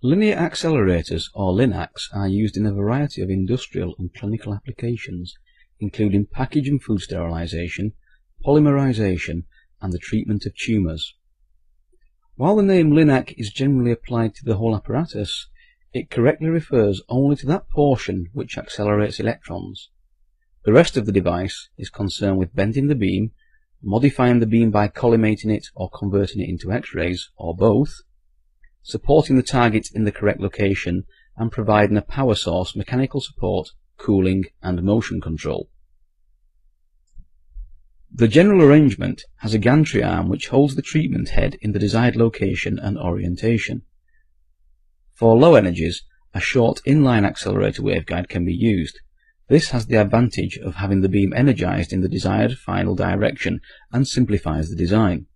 Linear accelerators, or LINACs, are used in a variety of industrial and clinical applications, including package and food sterilization, polymerization, and the treatment of tumors. While the name LINAC is generally applied to the whole apparatus, it correctly refers only to that portion which accelerates electrons. The rest of the device is concerned with bending the beam, modifying the beam by collimating it or converting it into X-rays, or both, supporting the target in the correct location, and providing a power source, mechanical support, cooling, and motion control. The general arrangement has a gantry arm which holds the treatment head in the desired location and orientation. For low energies, a short inline accelerator waveguide can be used. This has the advantage of having the beam energized in the desired final direction and simplifies the design.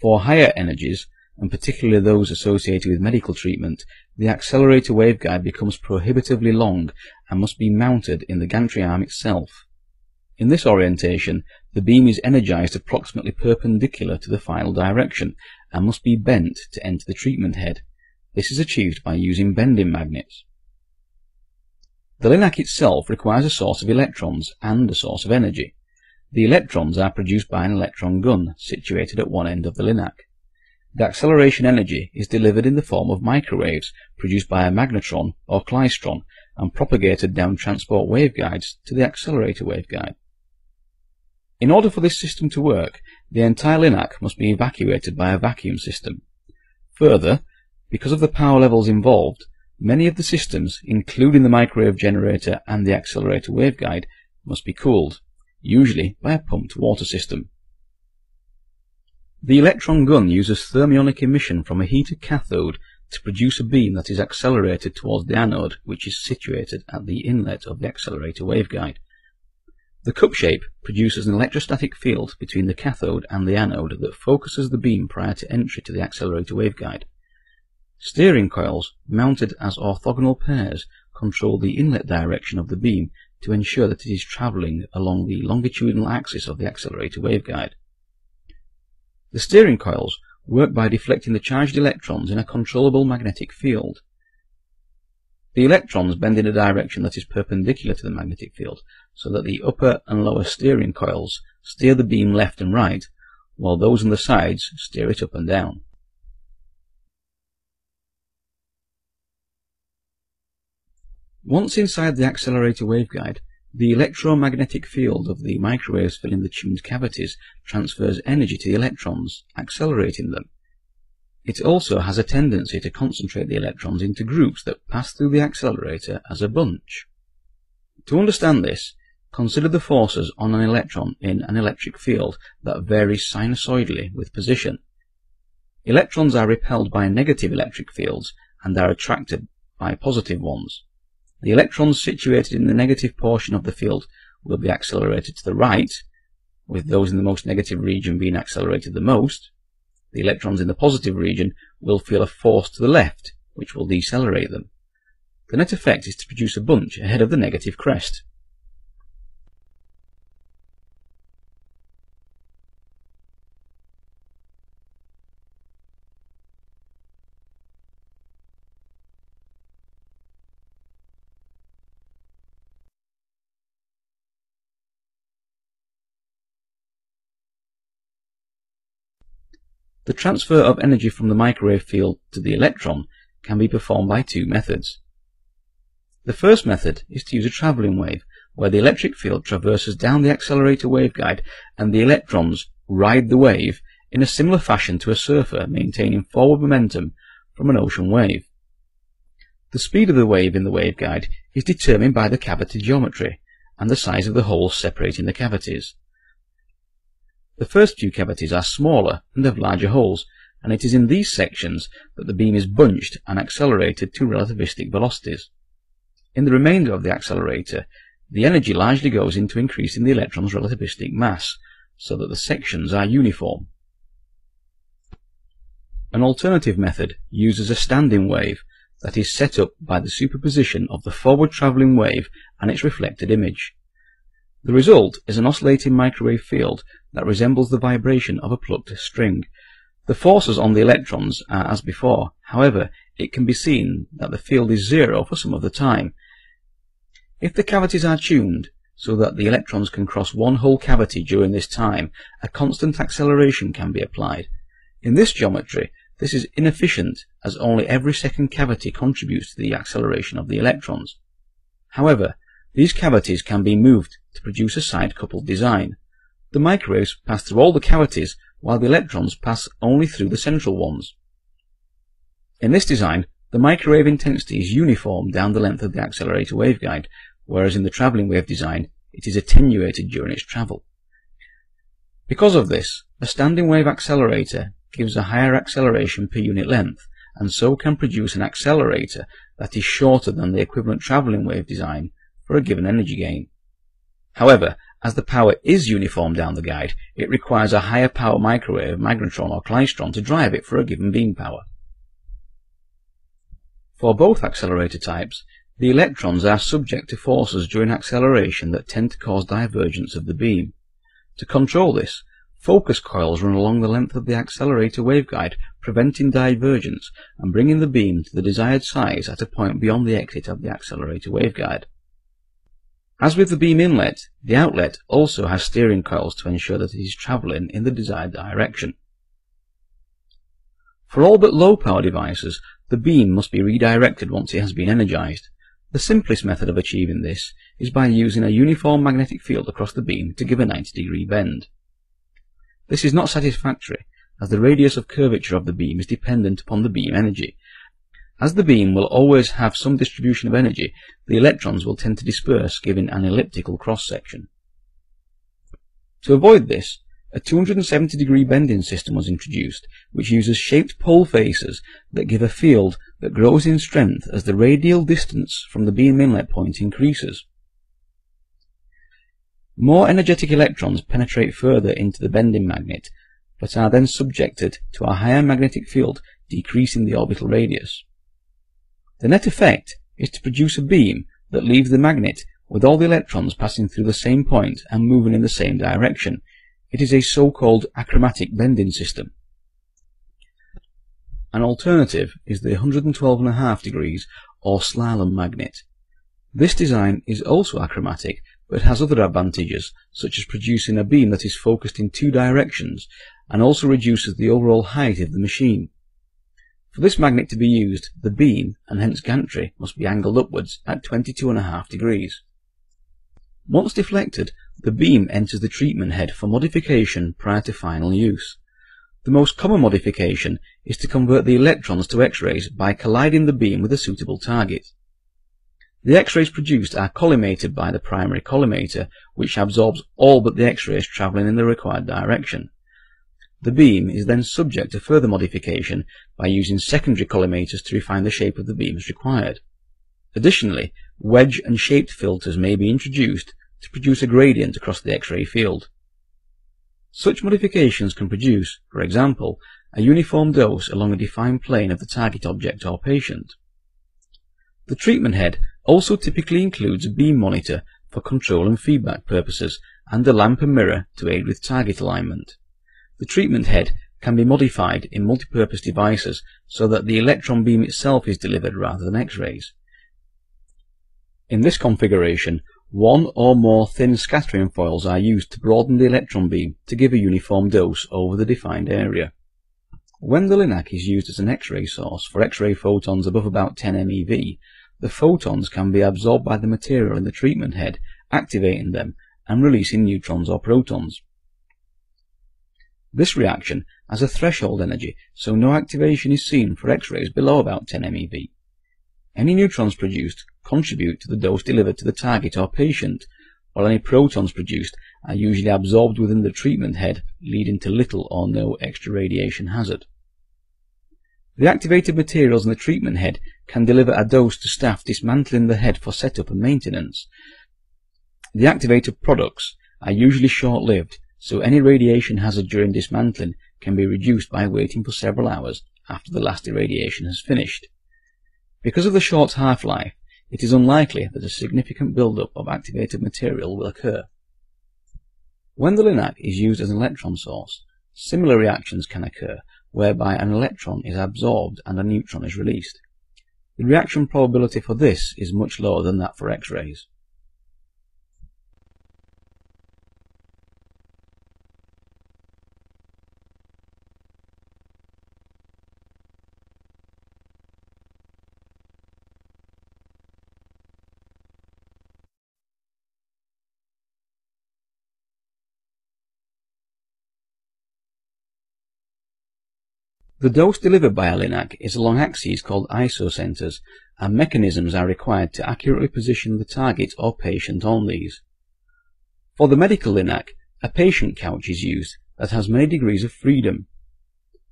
For higher energies, and particularly those associated with medical treatment, the accelerator waveguide becomes prohibitively long and must be mounted in the gantry arm itself. In this orientation, the beam is energized approximately perpendicular to the final direction and must be bent to enter the treatment head. This is achieved by using bending magnets. The LINAC itself requires a source of electrons and a source of energy. The electrons are produced by an electron gun situated at one end of the LINAC. The acceleration energy is delivered in the form of microwaves produced by a magnetron or klystron and propagated down transport waveguides to the accelerator waveguide. In order for this system to work, the entire LINAC must be evacuated by a vacuum system. Further, because of the power levels involved, many of the systems, including the microwave generator and the accelerator waveguide, must be cooled, usually by a pumped water system. The electron gun uses thermionic emission from a heated cathode to produce a beam that is accelerated towards the anode, which is situated at the inlet of the accelerator waveguide. The cup shape produces an electrostatic field between the cathode and the anode that focuses the beam prior to entry to the accelerator waveguide. Steering coils, mounted as orthogonal pairs, control the inlet direction of the beam to ensure that it is travelling along the longitudinal axis of the accelerator waveguide. The steering coils work by deflecting the charged electrons in a controllable magnetic field. The electrons bend in a direction that is perpendicular to the magnetic field, so that the upper and lower steering coils steer the beam left and right, while those on the sides steer it up and down. Once inside the accelerator waveguide, the electromagnetic field of the microwaves filling the tuned cavities transfers energy to the electrons, accelerating them. It also has a tendency to concentrate the electrons into groups that pass through the accelerator as a bunch. To understand this, consider the forces on an electron in an electric field that varies sinusoidally with position. Electrons are repelled by negative electric fields and are attracted by positive ones. The electrons situated in the negative portion of the field will be accelerated to the right, with those in the most negative region being accelerated the most. The electrons in the positive region will feel a force to the left, which will decelerate them. The net effect is to produce a bunch ahead of the negative crest. The transfer of energy from the microwave field to the electron can be performed by two methods. The first method is to use a travelling wave, where the electric field traverses down the accelerator waveguide and the electrons ride the wave in a similar fashion to a surfer maintaining forward momentum from an ocean wave. The speed of the wave in the waveguide is determined by the cavity geometry and the size of the holes separating the cavities. The first few cavities are smaller and have larger holes, and it is in these sections that the beam is bunched and accelerated to relativistic velocities. In the remainder of the accelerator, the energy largely goes into increasing the electron's relativistic mass, so that the sections are uniform. An alternative method uses a standing wave that is set up by the superposition of the forward travelling wave and its reflected image. The result is an oscillating microwave field that resembles the vibration of a plucked string. The forces on the electrons are as before, however, it can be seen that the field is zero for some of the time. If the cavities are tuned so that the electrons can cross one whole cavity during this time, a constant acceleration can be applied. In this geometry, this is inefficient as only every second cavity contributes to the acceleration of the electrons. However, these cavities can be moved to produce a side-coupled design. The microwaves pass through all the cavities while the electrons pass only through the central ones. In this design, the microwave intensity is uniform down the length of the accelerator waveguide, whereas in the travelling wave design, it is attenuated during its travel. Because of this, a standing wave accelerator gives a higher acceleration per unit length, and so can produce an accelerator that is shorter than the equivalent travelling wave design for a given energy gain. However, as the power is uniform down the guide, it requires a higher power microwave, magnetron or klystron to drive it for a given beam power. For both accelerator types, the electrons are subject to forces during acceleration that tend to cause divergence of the beam. To control this, focus coils run along the length of the accelerator waveguide, preventing divergence and bringing the beam to the desired size at a point beyond the exit of the accelerator waveguide. As with the beam inlet, the outlet also has steering coils to ensure that it is travelling in the desired direction. For all but low power devices, the beam must be redirected once it has been energized. The simplest method of achieving this is by using a uniform magnetic field across the beam to give a 90 degree bend. This is not satisfactory, as the radius of curvature of the beam is dependent upon the beam energy, as the beam will always have some distribution of energy, the electrons will tend to disperse, giving an elliptical cross-section. To avoid this, a 270 degree bending system was introduced, which uses shaped pole faces that give a field that grows in strength as the radial distance from the beam inlet point increases. More energetic electrons penetrate further into the bending magnet, but are then subjected to a higher magnetic field, decreasing the orbital radius. The net effect is to produce a beam that leaves the magnet with all the electrons passing through the same point and moving in the same direction. It is a so-called achromatic bending system. An alternative is the 112.5 degrees or slalom magnet. This design is also achromatic but has other advantages such as producing a beam that is focused in two directions and also reduces the overall height of the machine. For this magnet to be used, the beam, and hence gantry, must be angled upwards at 22.5 degrees. Once deflected, the beam enters the treatment head for modification prior to final use. The most common modification is to convert the electrons to X-rays by colliding the beam with a suitable target. The X-rays produced are collimated by the primary collimator, which absorbs all but the X-rays travelling in the required direction. The beam is then subject to further modification by using secondary collimators to refine the shape of the beam as required. Additionally, wedge and shaped filters may be introduced to produce a gradient across the X-ray field. Such modifications can produce, for example, a uniform dose along a defined plane of the target object or patient. The treatment head also typically includes a beam monitor for control and feedback purposes and a lamp and mirror to aid with target alignment. The treatment head can be modified in multipurpose devices so that the electron beam itself is delivered rather than X-rays. In this configuration, one or more thin scattering foils are used to broaden the electron beam to give a uniform dose over the defined area. When the LINAC is used as an X-ray source for X-ray photons above about 10 MeV, the photons can be absorbed by the material in the treatment head, activating them and releasing neutrons or protons. This reaction has a threshold energy, so no activation is seen for X-rays below about 10 MeV. Any neutrons produced contribute to the dose delivered to the target or patient, while any protons produced are usually absorbed within the treatment head, leading to little or no extra radiation hazard. The activated materials in the treatment head can deliver a dose to staff dismantling the head for setup and maintenance. The activated products are usually short-lived so any radiation hazard during dismantling can be reduced by waiting for several hours after the last irradiation has finished. Because of the short half-life, it is unlikely that a significant buildup of activated material will occur. When the LINAC is used as an electron source, similar reactions can occur whereby an electron is absorbed and a neutron is released. the reaction probability for this is much lower than that for X-rays. The dose delivered by a LINAC is along axes called isocenters, and mechanisms are required to accurately position the target or patient on these. For the medical LINAC, a patient couch is used that has many degrees of freedom.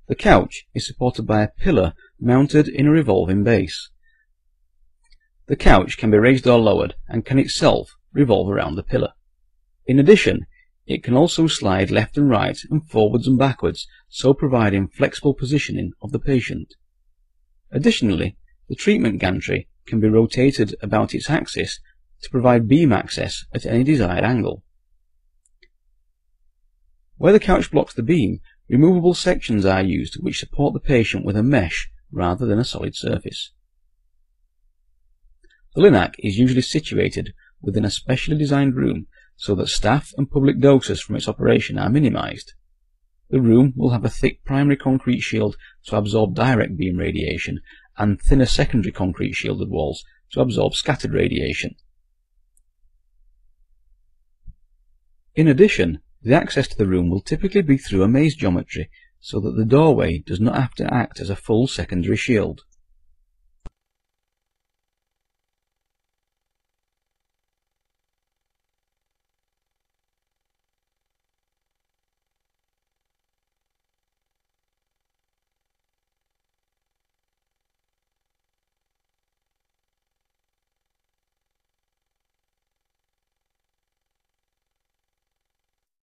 The couch is supported by a pillar mounted in a revolving base. The couch can be raised or lowered and can itself revolve around the pillar. In addition, it can also slide left and right and forwards and backwards, so providing flexible positioning of the patient. Additionally, the treatment gantry can be rotated about its axis to provide beam access at any desired angle. Where the couch blocks the beam, removable sections are used which support the patient with a mesh rather than a solid surface. The LINAC is usually situated within a specially designed room so that staff and public doses from its operation are minimized. The room will have a thick primary concrete shield to absorb direct beam radiation and thinner secondary concrete shielded walls to absorb scattered radiation. In addition, the access to the room will typically be through a maze geometry so that the doorway does not have to act as a full secondary shield.